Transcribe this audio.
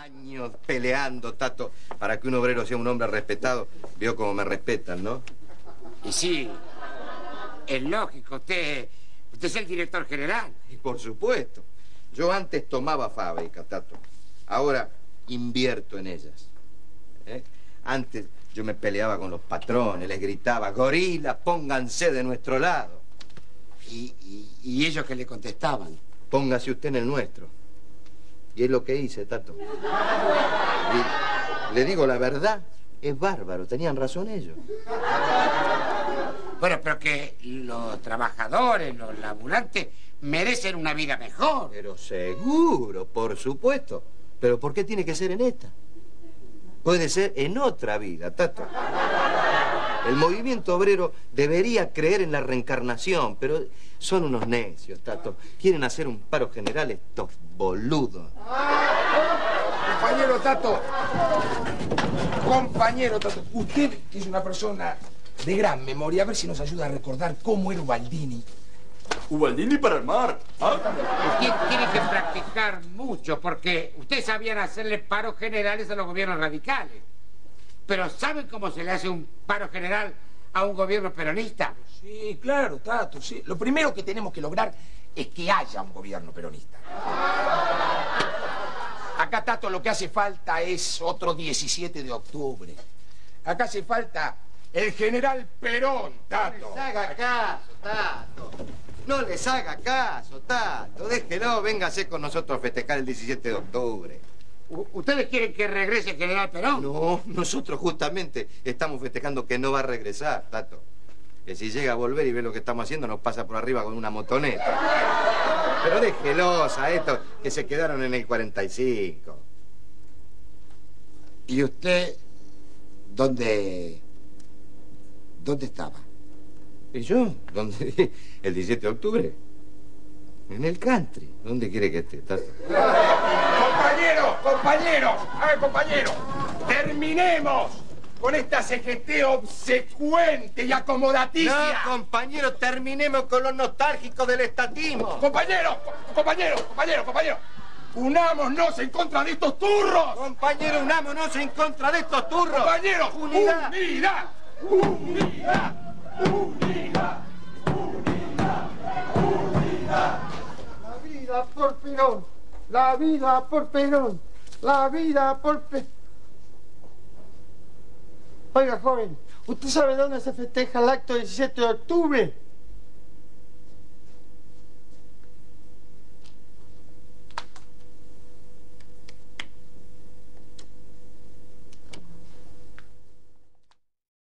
Años peleando, Tato, para que un obrero sea un hombre respetado. Vio como me respetan, ¿no? Y sí, es lógico, usted, usted es el director general. Y por supuesto. Yo antes tomaba fábrica, Tato. Ahora invierto en ellas. ¿Eh? Antes yo me peleaba con los patrones, les gritaba, gorilas, pónganse de nuestro lado. ¿Y, y, y ellos que le contestaban? Póngase usted en el nuestro. Y es lo que hice, Tato. Y le digo la verdad, es bárbaro, tenían razón ellos. Bueno, pero que los trabajadores, los laburantes, merecen una vida mejor. Pero seguro, por supuesto. Pero ¿por qué tiene que ser en esta? Puede ser en otra vida, Tato. El movimiento obrero debería creer en la reencarnación, pero son unos necios, Tato. Quieren hacer un paro general estos boludos. Compañero Tato, compañero Tato, usted que es una persona de gran memoria, a ver si nos ayuda a recordar cómo era Ubaldini. Ubaldini para el mar. ¿ah? Usted tiene que practicar mucho porque ustedes sabían hacerle paros generales a los gobiernos radicales. Pero ¿saben cómo se le hace un paro general a un gobierno peronista? Sí, claro, Tato, sí. Lo primero que tenemos que lograr es que haya un gobierno peronista. Acá, Tato, lo que hace falta es otro 17 de octubre. Acá hace falta el general Perón, Tato. No les haga caso, Tato. No les haga caso, Tato. Déjelo, véngase con nosotros a festejar el 17 de octubre. ¿Ustedes quieren que regrese general Perón? No, nosotros justamente estamos festejando que no va a regresar, Tato. Que si llega a volver y ve lo que estamos haciendo, nos pasa por arriba con una motoneta. Pero déjelos a estos que se quedaron en el 45. ¿Y usted dónde... dónde estaba? ¿Y yo? ¿Dónde? ¿El 17 de octubre? En el country. ¿Dónde quiere que esté, Tato? Compañero, compañero, a ver, compañero, terminemos con esta CGT obsecuente y acomodaticia. No, compañero, terminemos con los nostálgicos del estatismo. Compañero, co- compañero, compañero, compañero, unámonos en contra de estos turros. Compañero, unámonos en contra de estos turros. Compañero, Unidad. unidad, unidad, unidad, vida por Perón, la vida por Perón, la vida por Perón. Oiga, joven, ¿usted sabe dónde se festeja el acto del 17 de octubre?